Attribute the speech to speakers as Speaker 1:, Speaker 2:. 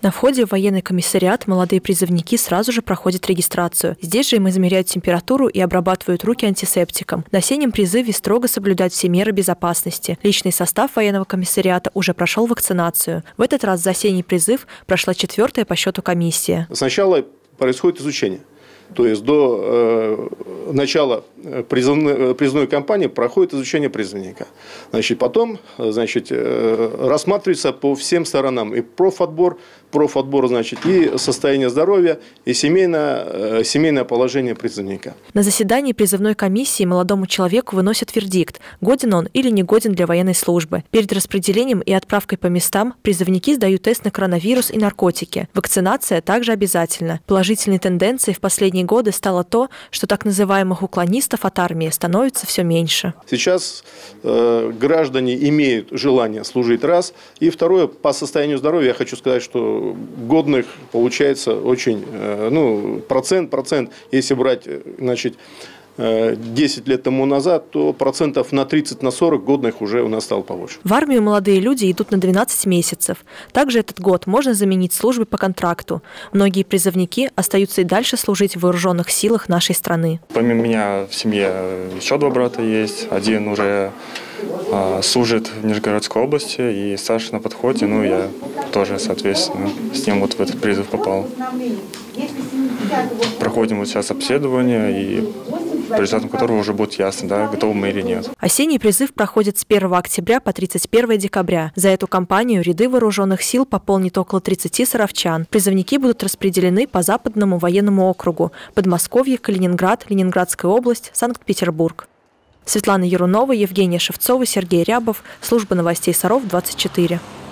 Speaker 1: На входе в военный комиссариат молодые призывники сразу же проходят регистрацию. Здесь же им измеряют температуру и обрабатывают руки антисептиком. На осеннем призыве строго соблюдать все меры безопасности. Личный состав военного комиссариата уже прошел вакцинацию. В этот раз за осенний призыв прошла четвертая по счету комиссия.
Speaker 2: Сначала происходит изучение. То есть до э, начала призывной, призывной кампании проходит изучение призывника. Значит, потом значит, э, рассматривается по всем сторонам и профотбор, профотбор, значит, и состояние здоровья, и семейное, э, семейное положение призывника.
Speaker 1: На заседании призывной комиссии молодому человеку выносят вердикт, годен он или не годен для военной службы. Перед распределением и отправкой по местам призывники сдают тест на коронавирус и наркотики. Вакцинация также обязательна. Положительной тенденцией в последние годы стало то, что так называемых уклонистов от армии становится все меньше.
Speaker 2: Сейчас э, граждане имеют желание служить раз. И второе, по состоянию здоровья я хочу сказать, что годных получается очень, э, ну, процент, процент, если брать, э, значит, 10 э, лет тому назад, то процентов на 30, на 40 годных уже у нас стало побольше.
Speaker 1: В армию молодые люди идут на 12 месяцев. Также этот год можно заменить службой по контракту. Многие призывники остаются и дальше служить в вооруженных силах нашей страны.
Speaker 3: Помимо меня в семье еще два брата есть. Один уже а, служит в Нижегородской области, и старший на подходе, ну, я тоже, соответственно, с ним вот в этот призыв попал. Проходим вот сейчас обследование, и по результатам которого уже будет ясно, да, готовы мы или нет.
Speaker 1: Осенний призыв проходит с 1 октября по 31 декабря. За эту кампанию ряды вооруженных сил пополнит около 30 саровчан. Призывники будут распределены по Западному военному округу – Подмосковье, Калининград, Ленинградская область, Санкт-Петербург. Светлана Ярунова, Евгения Шевцова, Сергей Рябов. Служба новостей Саров, 24.